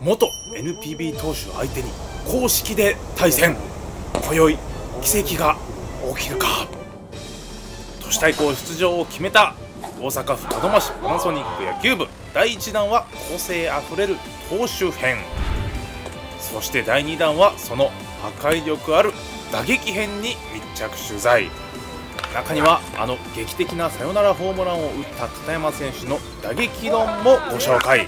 元 NPB 投手相手に公式で対戦。今宵奇跡が起きるか。都市対抗出場を決めた大阪府門真市パナソニック野球部。第1弾は個性あふれる投手編。そして第2弾はその破壊力ある打撃編に密着取材。中にはあの劇的なサヨナラホームランを打った片山選手の打撃論もご紹介。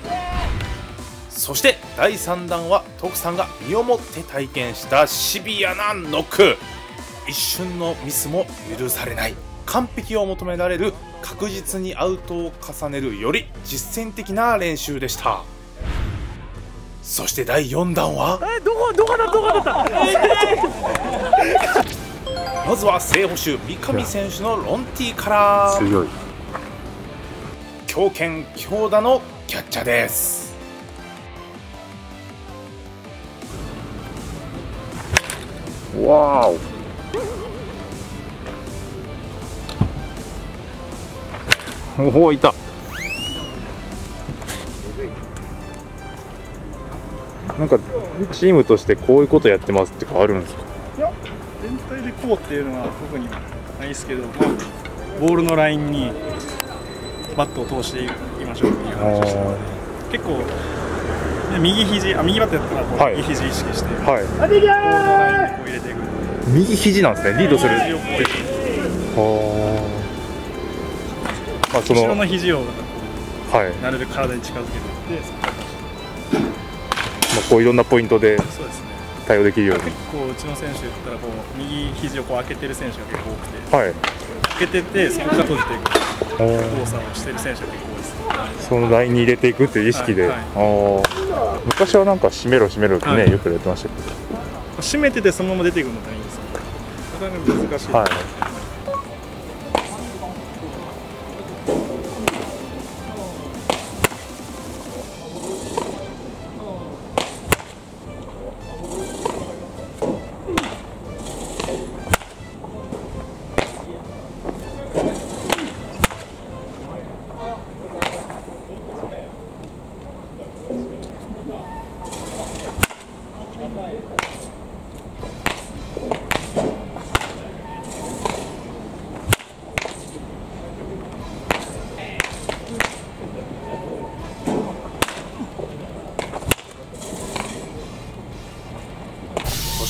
そして第3弾は徳さんが身をもって体験したシビアなノック。一瞬のミスも許されない。完璧を求められる確実にアウトを重ねるより実践的な練習でした。そして第4弾は？えどこどこだどこだった？まずは正捕手三上選手のロンティーから強い。強肩強打のキャッチャーですわーおおおいたなんかチームとしてこういうことやってますってかあるんですか？いや全体でこうっていうのは特にないですけど、まあ、ボールのラインにバットを通していきましょうっていう話をしてたので結構で右肘あ右バットやったら右肘意識して、はい。ボールのラインにこう入れていく右肘なんですね。リードする。はあまあその。後ろの肘をはい、なるべく体に近づけていってまあ、こういろんなポイントで対応できるように。結構うちの選手言ったらこう右肘をこう開けてる選手が結構多くて。はい。開けててそこから閉じていく。動作をしてる選手が結構そのラインに入れていくっていう意識で、はいはい。昔はなんか締めろ締めろってね、はい。よくやってましたけ締めててそのまま出ていくのがいいんですよなかなか難しい、どはい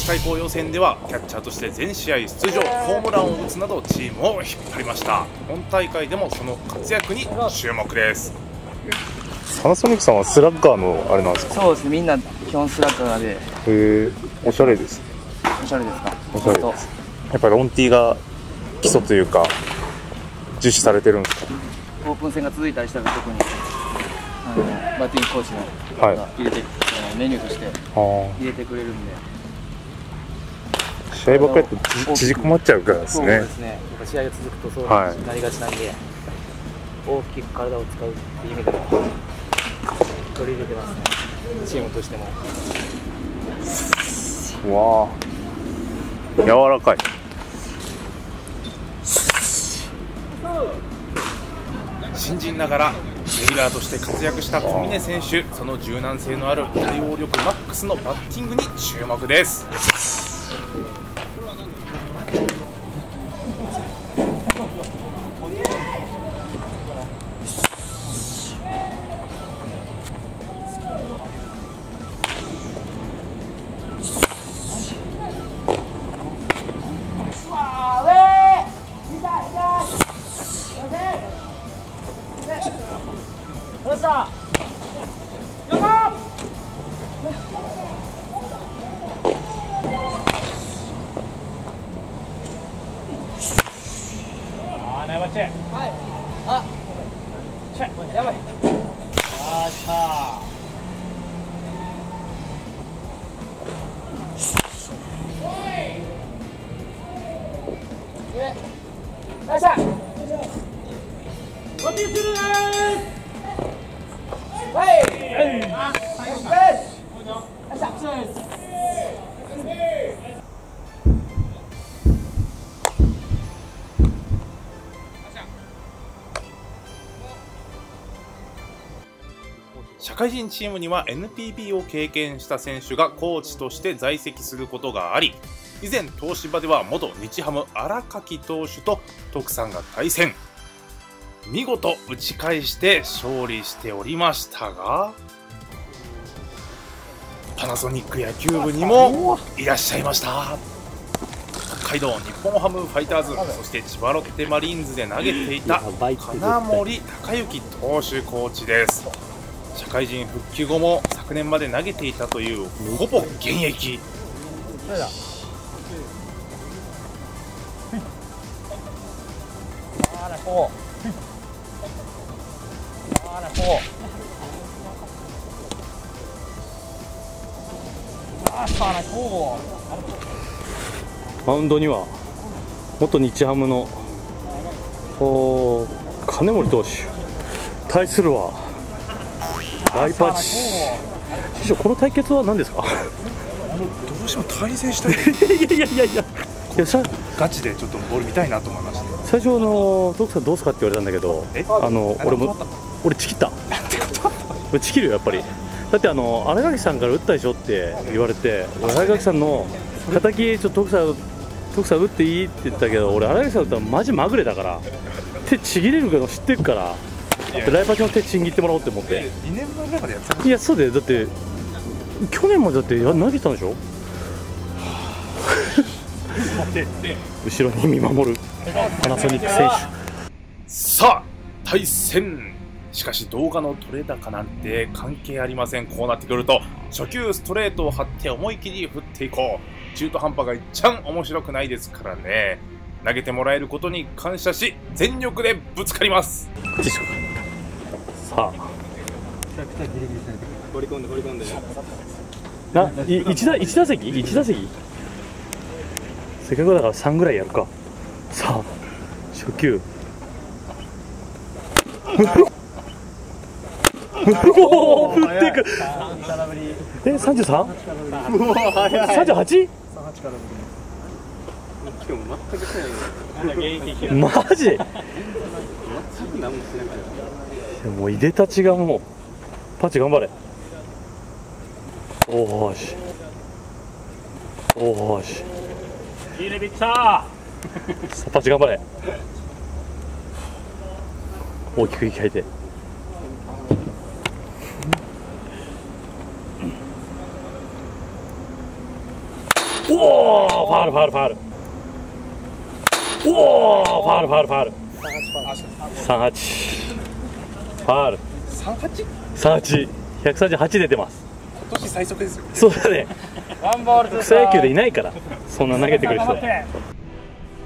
市対抗予選ではキャッチャーとして全試合出場ホームランを打つなどチームを引っ張りました。本大会でもその活躍に注目です。パナソニックさんはスラッガーのあれなんですか？そうですねみんな基本スラッガーで。へえおしゃれです。おしゃれですか？おしゃれです。やっぱりロンティが基礎というか重視されてるんですか？オープン戦が続いたりしたら特にあのバッティングコーチのはい。が入れて、メニューとしてあ入れてくれるんで。あ試合ばっかりやとち縮こまっちゃうからですそうねですね。やっぱ試合が続くとそうはい。なりがちなんで、大きく体を使うっていう意味でも取り入れてますね。チームとしても。わあ。柔らかい。新人ながらレギュラーとして活躍した小峰選手。その柔軟性のある対応力マックスのバッティングに注目ですした社会人チームには NPB を経験した選手がコーチとして在籍することがあり以前東芝では元日ハム荒垣投手と徳さんが対戦。見事打ち返して勝利しておりましたがパナソニック野球部にもいらっしゃいました。北海道日本ハムファイターズそして千葉ロッテマリーンズで投げていた金森孝之投手コーチです。社会人復帰後も昨年まで投げていたというほぼ現役。マウンドには元日ハムの金森投手。対するはライパーチ師匠この対決は何ですか？どうしても対戦したい。いやいやいやいや。いやさガチでちょっとボール見たいなと思いまして。最初あの徳さんどうすかって言われたんだけどえ？あの俺も俺チキった。俺チキるよやっぱり。だってあの新垣さんから打ったでしょって言われて俺新垣さんの敵ちょっと徳さん徳さん打っていいって言ったけど俺新垣さん打ったらマジまぐれだから。手ちぎれるの知ってるからライパチの手ちぎってもらおうって思って。2年前ぐらいまでやってたいやそうだよ。だって去年までだってや投げてたんでしょ？後ろに見守る。パナソニック選さあ対戦。しかし動画の取れ高なんて関係ありません。こうなってくると初球ストレートを張って思い切り振っていこう。中途半端がいっちゃん面白くないですからね。投げてもらえることに感謝し全力でぶつかります。手さ。あ放り込んで放り込んでない一打一打席？一打席？せっかくだから3ぐらいやるか。さあ初球。おお振っていく。え三十三？三十八？マジ？もういでたちがもうパッチ頑張れ。おーし。おーし。いいねピッー。パッチ頑張れ。大きく息吐いて。おおファールファールファール。おおファールファールファール。38ファール 38? 38出てます。今年最速ですよそうだね。草野球でいないからそんな投げてくる人。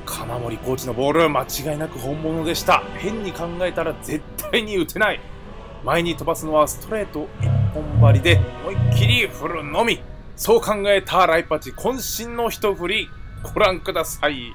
金森コーチのボール間違いなく本物でした。変に考えたら絶対に打てない。前に飛ばすのはストレート一本張りで思いっきり振るのみ。そう考えたライパチ渾身の一振り。ご覧ください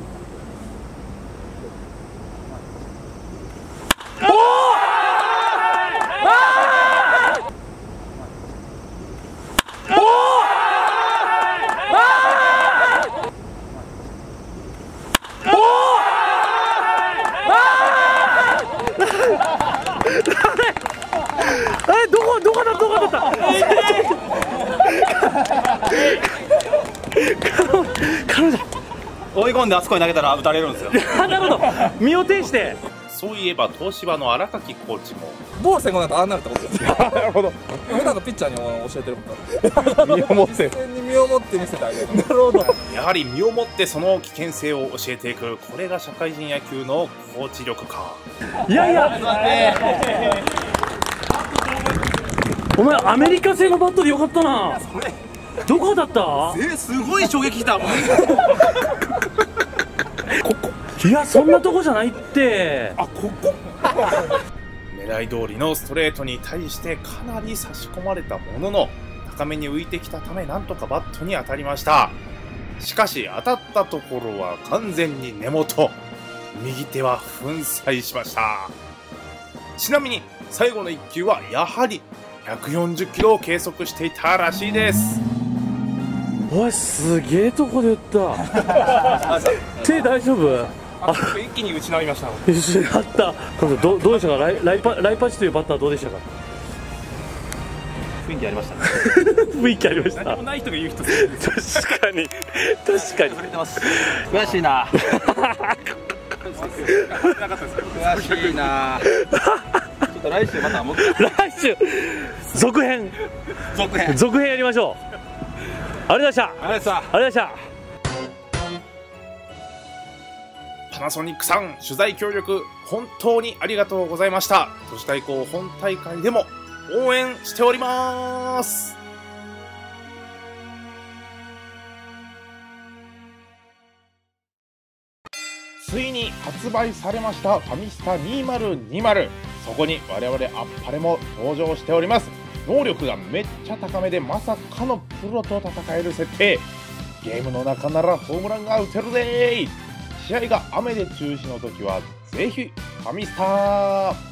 えどこどこだどこだった彼女追い込んであそこに投げたら打たれるんですよ。あなるほど。身を挺して。そういえば東芝の荒垣コーチも。ボール先行だとああなるってことですよ。なるほど。普段のピッチャーにも教えてること身をもって。実践に身をもって見せてあげる。なるほど。やはり身をもってその危険性を教えていくこれが社会人野球のコーチ力か。いやいや。お前アメリカ製のバットでよかったな。どこだった？えすごい衝撃きたいやそんなとこじゃないって。狙い通りのストレートに対してかなり差し込まれたものの高めに浮いてきたためなんとかバットに当たりました。しかし当たったところは完全に根元。右手は粉砕しました。ちなみに最後の1球はやはり140キロを計測していたらしいです。おいすげえとこで打った。手大丈夫？あ一気に失いました。失った。どうどうでしたか？ライライパライパチというバッターはどうでしたか？雰囲気ありましたね。雰囲気ありました。何もない人が言う人確かに。確かに。触れてます。悔しいな。悔しいな。ちょっと来週またもう来週。続編。続編。続編やりましょう。ありがとうございました。ありがとうございましたパナソニックさん取材協力本当にありがとうございました。都市対抗本大会でも応援しております。ついに発売されましたファミスタ2020そこに我々あっぱれも登場しております。能力がめっちゃ高めでまさかのプロと戦える設定。ゲームの中ならホームランが打てるぜー試合が雨で中止の時はぜひファミスター。